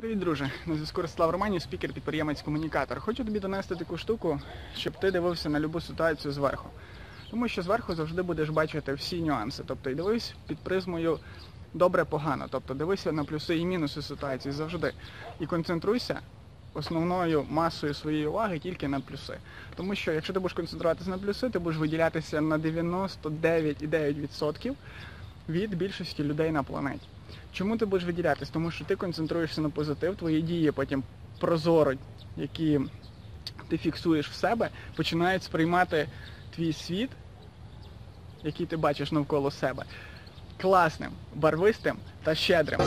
Привіт, друже. На зв'язку Ростислав Романів, спікер, підприємець, комунікатор. Хочу тобі донести таку штуку, щоб ти дивився на любу ситуацію зверху. Тому що зверху завжди будеш бачити всі нюанси. Тобто і дивись під призмою добре-погано. Тобто дивися на плюси і мінуси ситуації завжди. І концентруйся основною масою своєї уваги тільки на плюси. Тому що якщо ти будеш концентруватися на плюси, ти будеш виділятися на 99,9% від більшості людей на планеті. Чому ти будеш виділятись? Тому що ти концентруєшся на позитив, твої дії потім прозоро, які ти фіксуєш в себе, починають сприймати твій світ, який ти бачиш навколо себе, класним, барвистим та щедрим.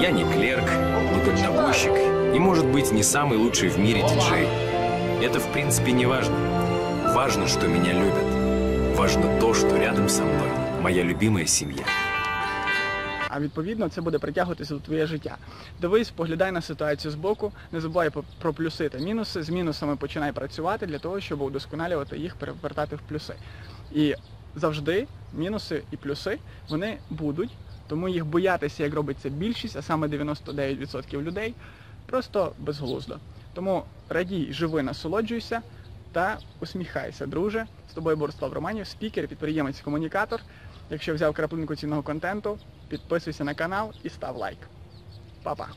Я не клерк, не дальнобойщик и, может быть, не самый лучший в мире диджей. Это, в принципе, не важно. Важно, что меня любят. Важно то, что рядом со мной моя любимая семья. А відповідно це буде притягуватися в твоє життя. Дивись, поглядай на ситуацію збоку, не забувай про плюси та мінуси. З мінусами починай працювати для того, щоб удосконалювати їх, перевертати в плюси. І завжди мінуси і плюси вони будуть, тому їх боятися, як робить це більшість, а саме 99% людей, просто безглуздо. Тому радій, живи, насолоджуйся та усміхайся, друже. З тобою Борислав Романів, спікер, підприємець, комунікатор. Якщо взяв краплинку цінного контенту, підписуйся на канал і став лайк. Па-па!